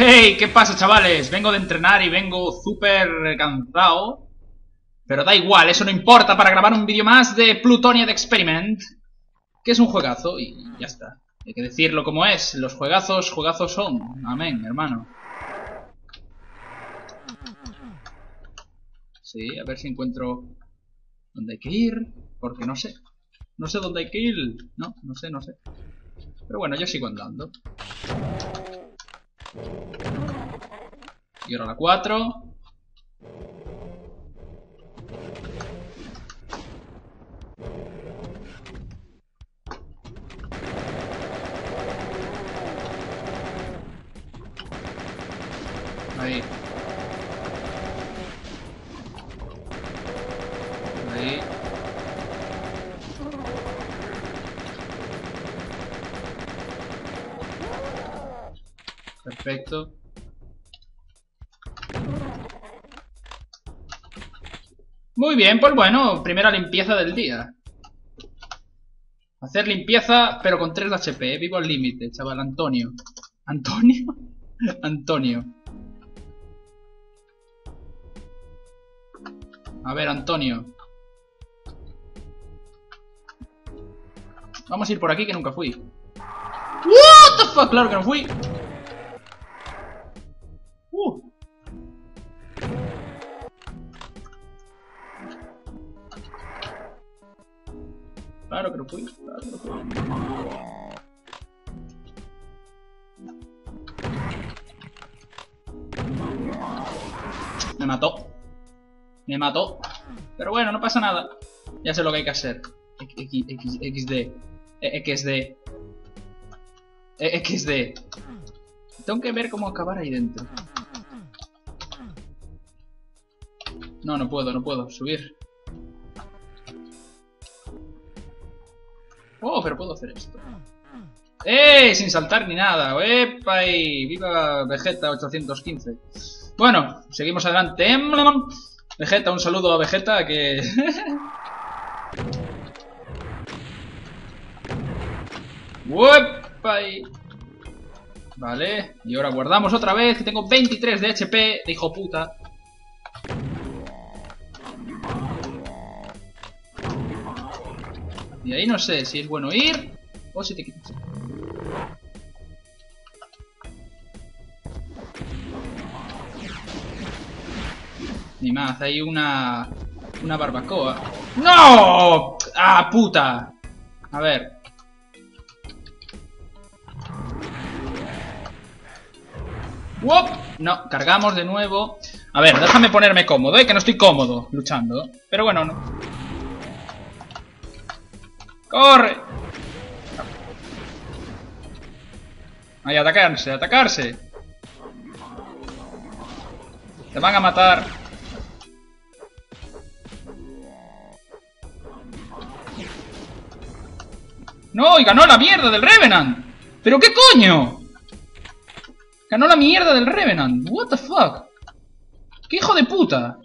¡Hey! ¿Qué pasa, chavales? Vengo de entrenar y vengo súper cansado. Pero da igual, eso no importa para grabar un vídeo más de Plutonian Experiment. Que es un juegazo y ya está. Hay que decirlo como es. Los juegazos, juegazos son. Amén, hermano. Sí, a ver si encuentro dónde hay que ir. Porque no sé. No sé dónde hay que ir. No, no sé, no sé. Pero bueno, yo sigo andando. Y ahora la 4. Ahí. Ahí. Perfecto. Muy bien, pues bueno, primera limpieza del día. Hacer limpieza, pero con 3 de HP, vivo al límite, chaval, Antonio. ¿Antonio? Antonio. A ver, Antonio. Vamos a ir por aquí que nunca fui. What the fuck, claro que no fui. Me mató. Me mató. Pero bueno, no pasa nada. Ya sé lo que hay que hacer. XD. E- XD. E- XD. Tengo que ver cómo acabar ahí dentro. No, no puedo, no puedo. Subir. Pero puedo hacer esto. ¡Eh! Sin saltar ni nada. ¡Epa! ¡Viva Vegeta 815! Bueno, seguimos adelante. Vegeta, un saludo a Vegeta que... ¡Uepa! Vale, y ahora guardamos otra vez, que tengo 23 de HP, de hijo puta. Y ahí no sé si es bueno ir o si te quitas. Ni más, hay una... Una barbacoa. ¡No! ¡Ah, puta! A ver. ¡Wop! No, cargamos de nuevo. A ver, déjame ponerme cómodo, ¿eh? Que no estoy cómodo luchando. Pero bueno, no. ¡Corre! Ahí, atacarse, atacarse. Te van a matar. ¡No! ¡Y ganó la mierda del Revenant! ¿Pero qué coño? Ganó la mierda del Revenant. What the fuck? ¿Qué hijo de puta?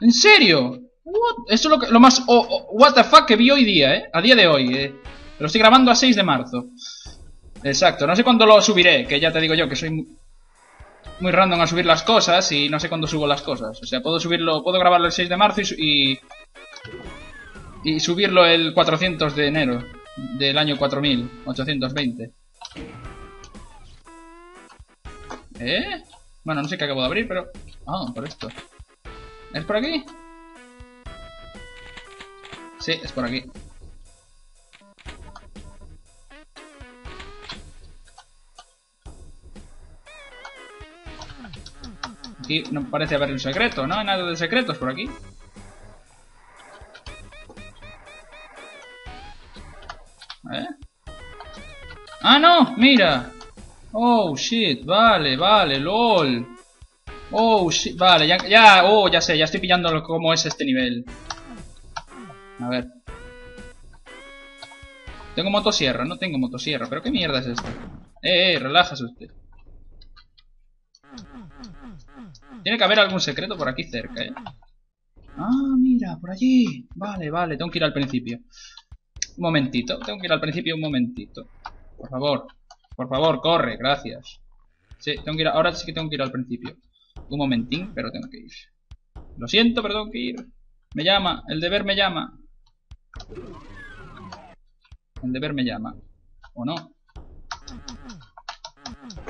¿En serio? What? Eso es lo, que- lo más oh, oh, what the fuck que vi hoy día, ¿eh? A día de hoy, ¿eh? Lo estoy grabando a 6 de marzo. Exacto, no sé cuándo lo subiré, que ya te digo yo que soy mu- muy random a subir las cosas y no sé cuándo subo las cosas. O sea, puedo subirlo, puedo grabarlo el 6 de marzo y, y, y subirlo el 400 de enero del año 4820. ¿Eh? Bueno, no sé qué acabo de abrir, pero... Ah, por esto. ¿Es por aquí? Sí, es por aquí. Aquí no parece haber un secreto, ¿no? Nada de secretos por aquí. ¡Ah, no! ¡Mira! Oh, shit, vale, vale, lol. Oh, shit, vale, ya, ya, oh, ya sé, ya estoy pillando cómo es este nivel. A ver. Tengo motosierra, no tengo motosierra, pero ¿qué mierda es esto? Eh, eh, relájese usted. Tiene que haber algún secreto por aquí cerca, eh. Ah, mira, por allí. Vale, vale, tengo que ir al principio. Un momentito, tengo que ir al principio un momentito. Por favor, por favor, corre, gracias. Sí, tengo que ir, ahora sí que tengo que ir al principio. Un momentín, pero tengo que ir. Lo siento, pero tengo que ir. Me llama, el deber me llama. El deber me llama. ¿O no?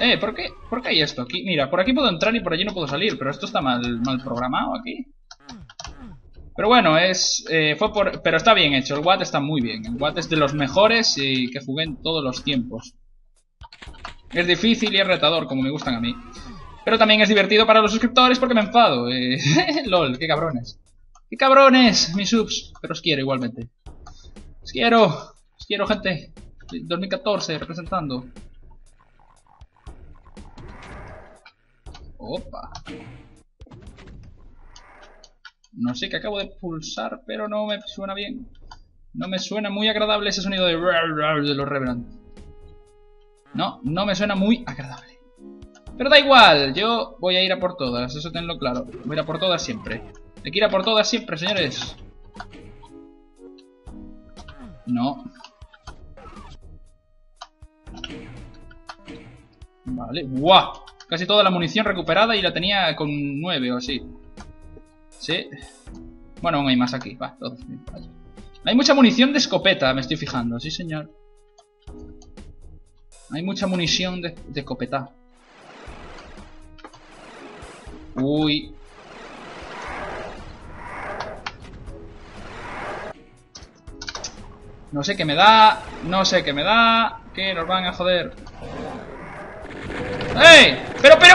Eh, ¿por qué? ¿Por qué hay esto aquí? Mira, por aquí puedo entrar y por allí no puedo salir, pero esto está mal, mal programado aquí. Pero bueno, es eh, fue por, pero está bien hecho, el Watt está muy bien. El Watt es de los mejores y que jugué en todos los tiempos. Es difícil y es retador, como me gustan a mí. Pero también es divertido para los suscriptores porque me enfado. Eh, LOL, qué cabrones. ¡Qué cabrones! Mis subs. Pero os quiero igualmente. Os quiero. Os quiero, gente. 2014, representando. Opa. No sé qué acabo de pulsar, pero no me suena bien. No me suena muy agradable ese sonido de, los Revenant. No, no me suena muy agradable. Pero da igual, yo voy a ir a por todas, eso tenlo claro. Voy a ir a por todas siempre. Hay que ir a por todas siempre, señores. No. Vale, ¡guau! Casi toda la munición recuperada y la tenía con 9 o así. Sí. Bueno, aún hay más aquí. Va, todos. Hay mucha munición de escopeta, me estoy fijando. Sí, señor. Hay mucha munición de escopeta. Uy. No sé qué me da. No sé qué me da. Que nos van a joder. ¡Ey! Pero, pero...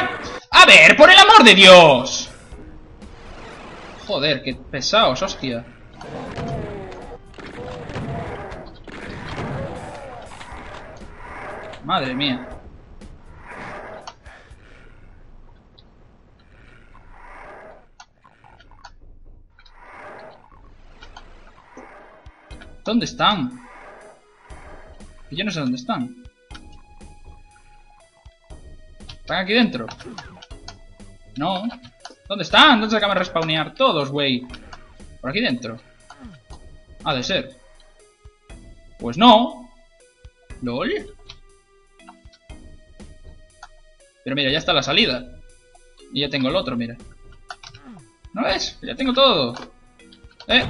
A ver, por el amor de Dios. Joder, qué pesados, hostia. Madre mía. ¿Dónde están? Yo no sé dónde están. ¿Están aquí dentro? No. ¿Dónde están? ¿Dónde se acaban de respawnear todos, güey? ¿Por aquí dentro? Ha de ser. Pues no. ¿Lol? Pero mira, ya está la salida. Y ya tengo el otro, mira. ¿No ves? Ya tengo todo. ¿Eh?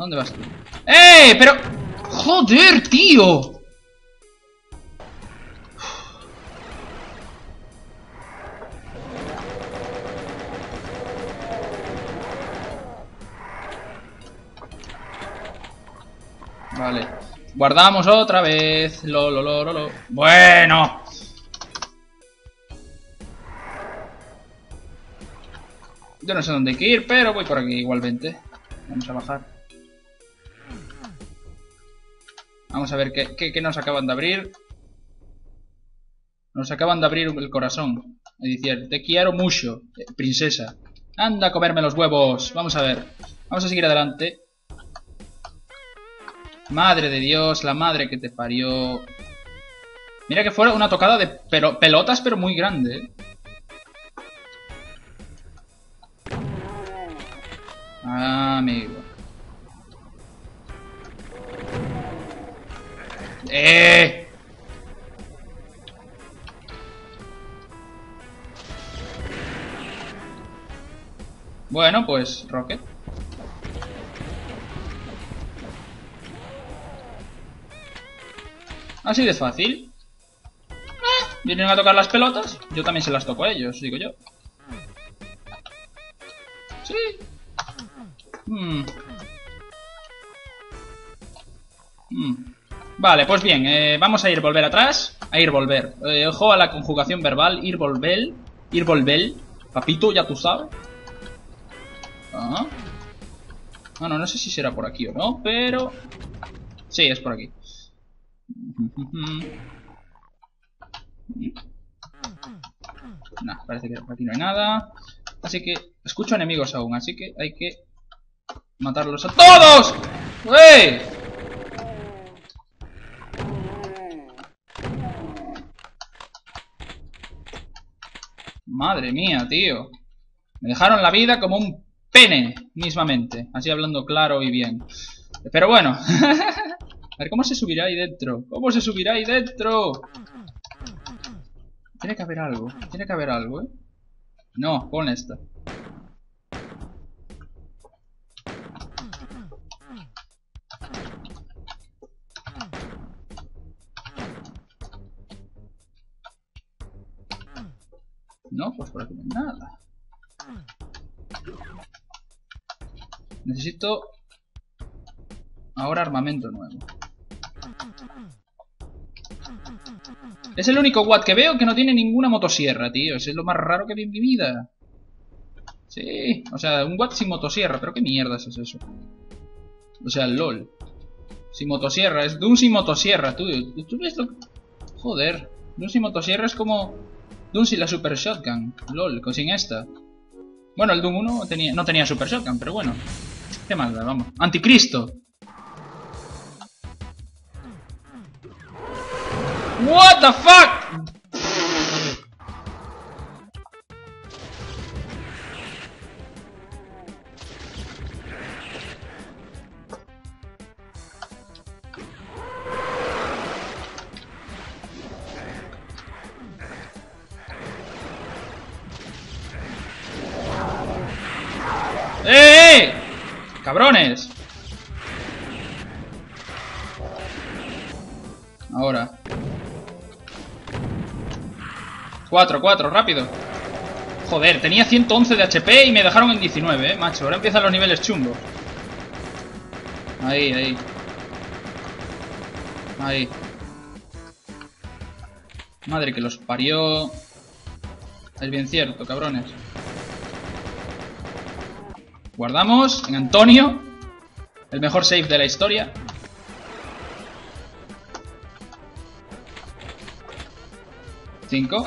¿Dónde vas tú? ¡Eh! Pero... ¡Joder, tío! Vale. Guardamos otra vez. Lo, lo, lo, lo, Bueno. Yo no sé dónde hay que ir, pero voy por aquí igualmente. Vamos a bajar. Vamos a ver qué, qué, nos acaban de abrir. Nos acaban de abrir el corazón. Es decir, te quiero mucho, eh, princesa. Anda a comerme los huevos. Vamos a ver. Vamos a seguir adelante. Madre de Dios, la madre que te parió. Mira que fuera una tocada de pelotas, pero muy grande. ¿eh? Ah, amigo. ¡Eh! Bueno, pues Rocket. Así de fácil. Vienen a tocar las pelotas. Yo también se las toco a ellos, digo yo. Sí. Hmm. Hmm. Vale, pues bien, eh, vamos a ir volver atrás. A ir volver. Eh, ojo a la conjugación verbal. Ir volver. Ir volver. Papito, ya tú sabes. Ah. Bueno, no sé si será por aquí o no, pero... Sí, es por aquí. No, parece que por aquí no hay nada. Así que escucho enemigos aún, así que hay que matarlos a todos. ¡Ey! Madre mía, tío. Me dejaron la vida como un pene, mismamente. Así hablando claro y bien. Pero bueno. A ver, ¿cómo se subirá ahí dentro? ¿Cómo se subirá ahí dentro? Tiene que haber algo. Tiene que haber algo, ¿eh? No, pon esta. No, pues por aquí no hay nada. Necesito ahora armamento nuevo. Es el único Watt que veo que no tiene ninguna motosierra, tío. Es lo más raro que vi en mi vida. Sí, o sea, un Watt sin motosierra. Pero qué mierda es eso. O sea, LOL. Sin motosierra. Es Doom sin motosierra, tú. ¿Tú ves lo Joder. Doom sin motosierra es como... Doom sin la Super Shotgun. LOL, sin esta. Bueno, el Doom 1 tenía, no tenía Super Shotgun, pero bueno. Qué más vamos. Anticristo. What the fuck? ¡Cabrones! Ahora. 4, 4, rápido. Joder, tenía 111 de HP y me dejaron en 19, eh, macho. Ahora empiezan los niveles chungos. Ahí, ahí. Ahí. Madre que los parió. Es bien cierto, cabrones. Guardamos en Antonio. El mejor save de la historia. Cinco.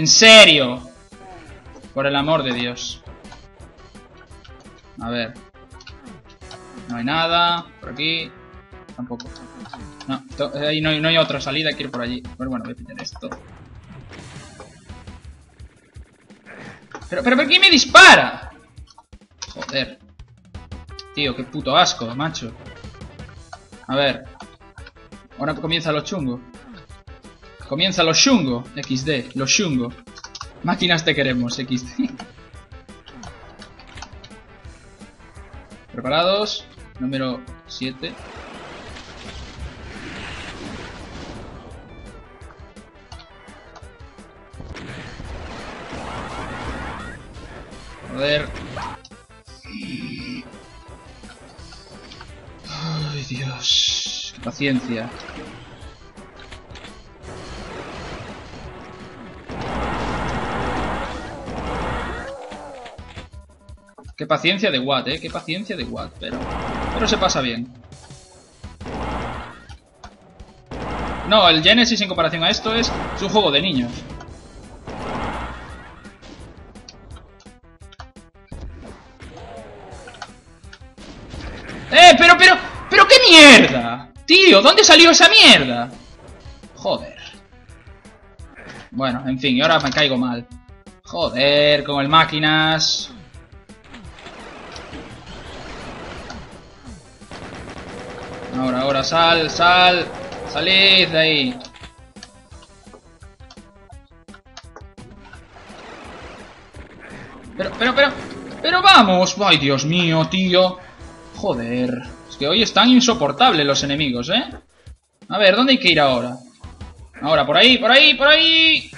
¿En serio? Por el amor de Dios. A ver. No hay nada. Por aquí. Tampoco. No, ahí no, hay otra salida. Quiero ir por allí. Pero bueno, voy a pillar esto. Pero, pero, ¿por qué me dispara? Joder. Tío, qué puto asco, macho. A ver. Ahora comienza lo chungo. Comienza los Shungo. XD, los Shungo. Máquinas te queremos, XD. Preparados. Número 7. Joder. Ay, Dios. Paciencia. Qué paciencia de Watt, eh. Qué paciencia de Watt. Pero, pero se pasa bien. No, el Genesis en comparación a esto es, es un juego de niños. ¡Eh! ¡Pero, pero! ¡Pero qué mierda! Tío, ¿dónde salió esa mierda? Joder. Bueno, en fin, y ahora me caigo mal. Joder, con el máquinas. Ahora, ahora, sal, sal. Salid de ahí. Pero, pero, pero, pero vamos. Ay, Dios mío, tío. Joder. Es que hoy están insoportables los enemigos, ¿eh? A ver, ¿dónde hay que ir ahora? Ahora, por ahí, por ahí, por ahí.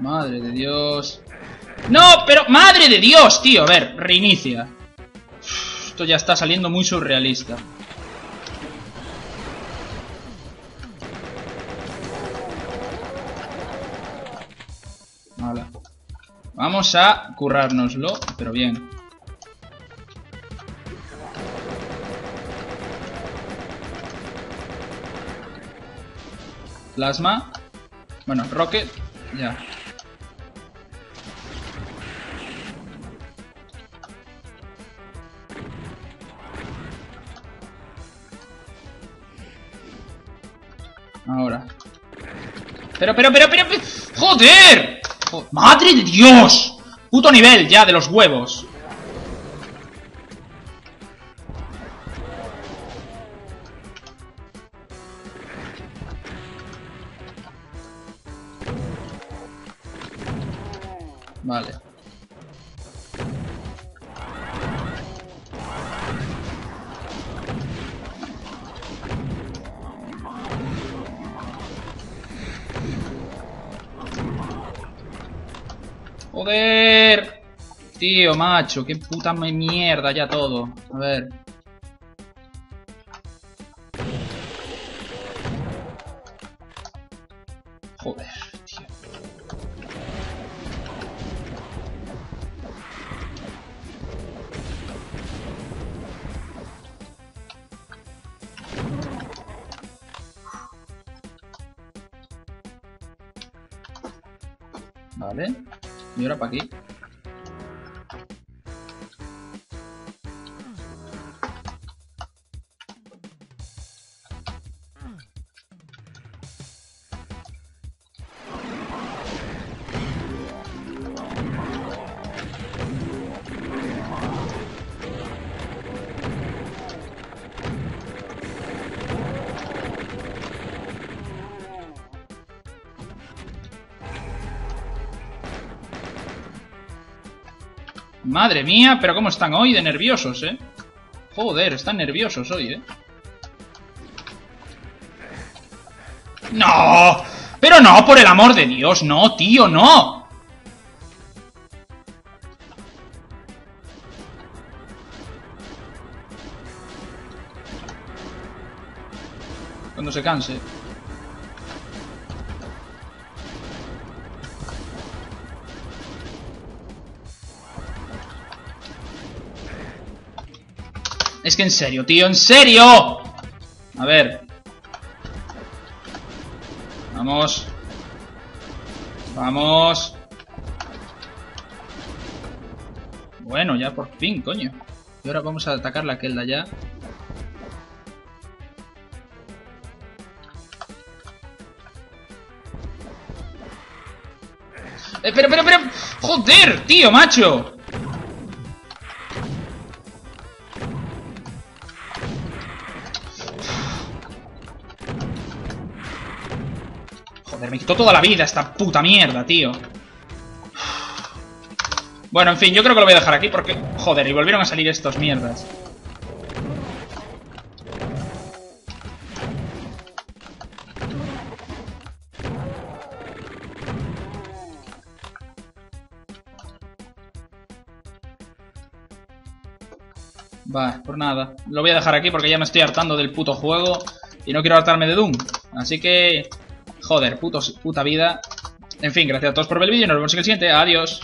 Madre de Dios. No, pero... ¡Madre de Dios, tío! A ver, reinicia. Esto ya está saliendo muy surrealista. Vale. Vamos a currárnoslo, pero bien. Plasma. Bueno, Rocket. Ya. Pero, pero, pero, pero, pero. ¡Joder! ¡Madre de Dios! Puto nivel ya de los huevos. Tío, macho, qué puta mierda ya todo. A ver. Joder. Vale. Y ahora para aquí. Madre mía, pero cómo están hoy de nerviosos, ¿eh? Joder, están nerviosos hoy, ¿eh? ¡No! ¡Pero no, por el amor de Dios! ¡No, tío, no! Cuando se canse. En serio, tío, en serio. A ver. Vamos. Vamos. Bueno, ya por fin, coño. Y ahora vamos a atacar la Kelda ya. Eh, pero, pero, pero... ¡Joder, tío, macho! Me quitó toda la vida esta puta mierda, tío. Bueno, en fin, yo creo que lo voy a dejar aquí porque... Joder, y volvieron a salir estos mierdas. Va, por nada. Lo voy a dejar aquí porque ya me estoy hartando del puto juego y no quiero hartarme de Doom. Así que... Joder, putos, puta vida. En fin, gracias a todos por ver el vídeo nos vemos en el siguiente. Adiós.